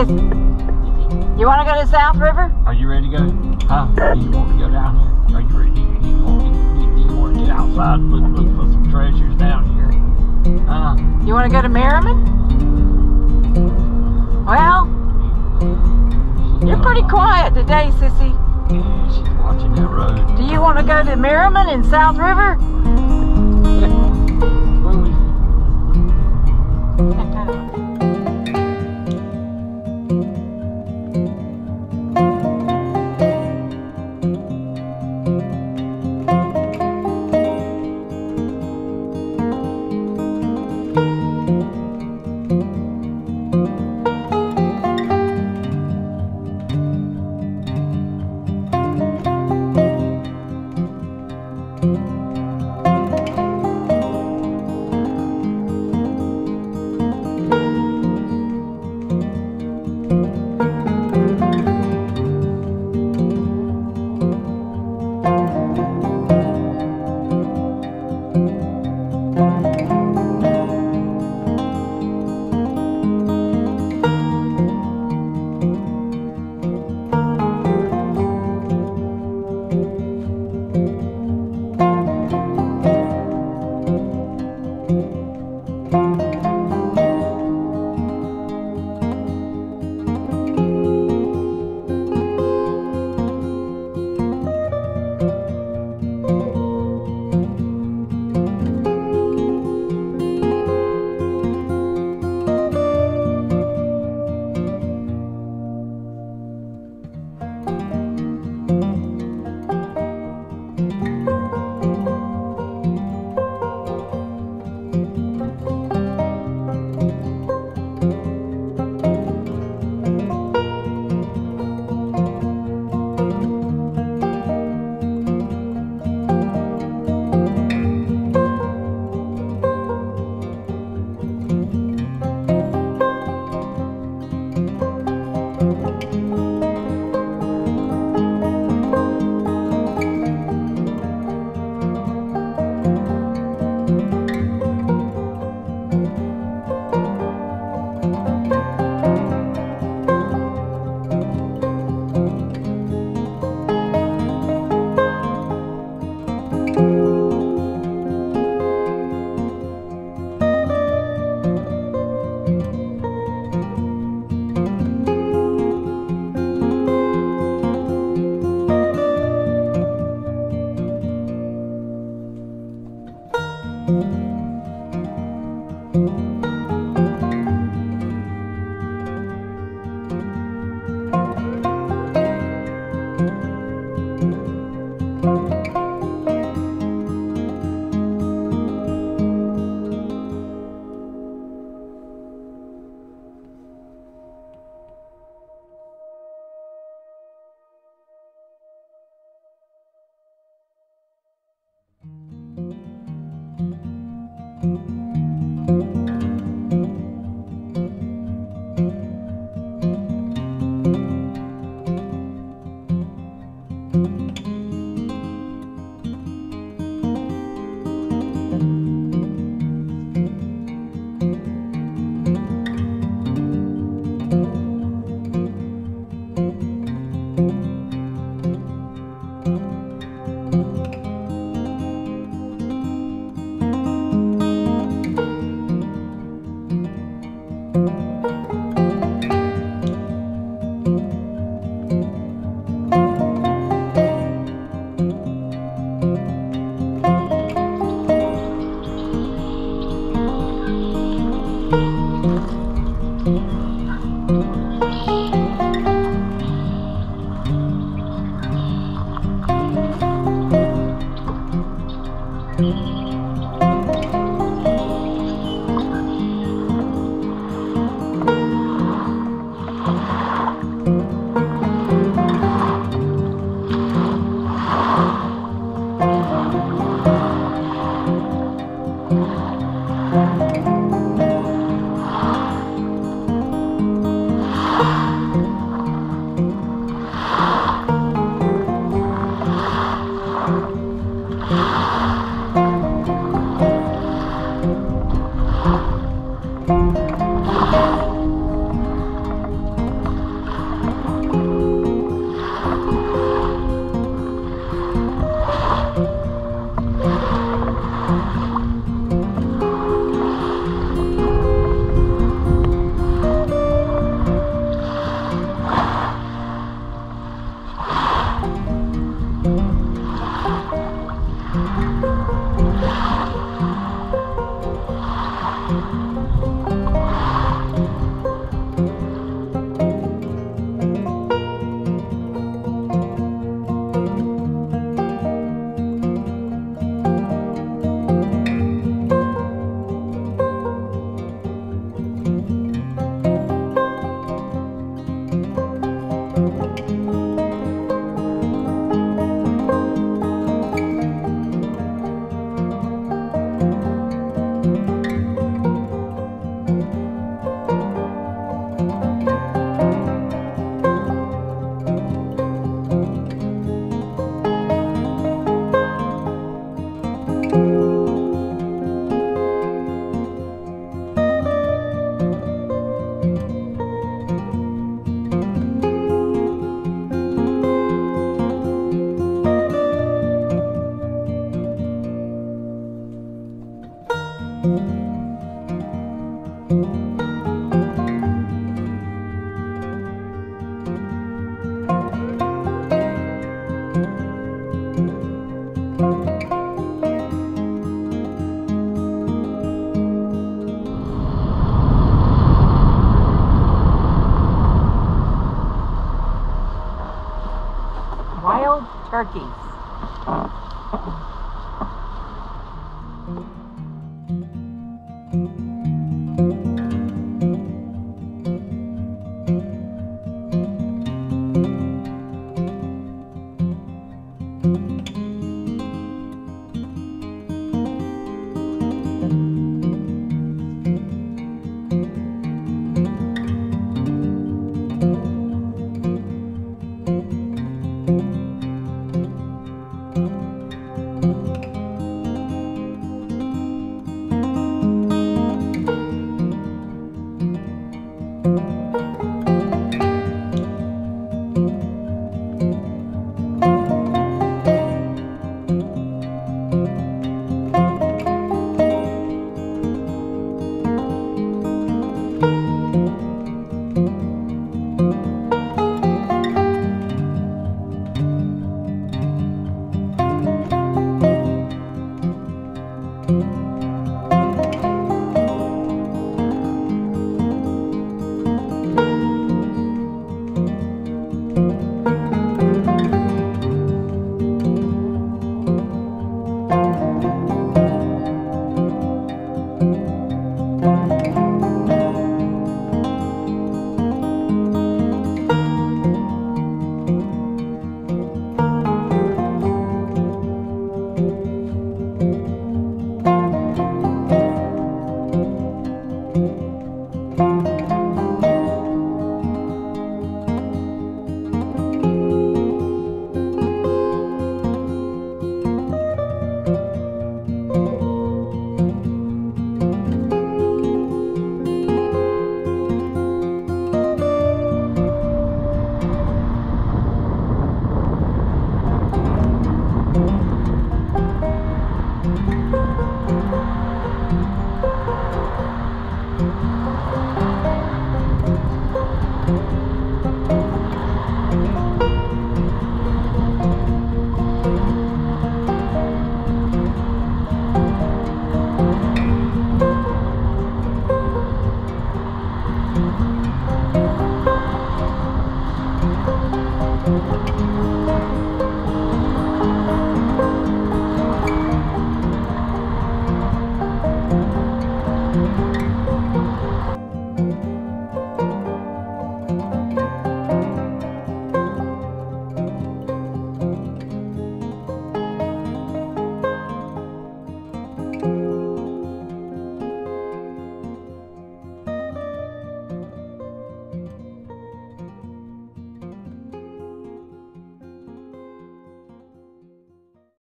You want to go to South River? Are you ready to go? Huh? Do you want to go down here? Are you ready? Do you, want, to, do you want to get outside and look, look for some treasures down here? Huh? You want to go to Merrimon? Well, you're pretty quiet today, sissy. Yeah, she's watching that road. Do you want to go to Merrimon and South River? Yeah. Mm-hmm. turkeys. Música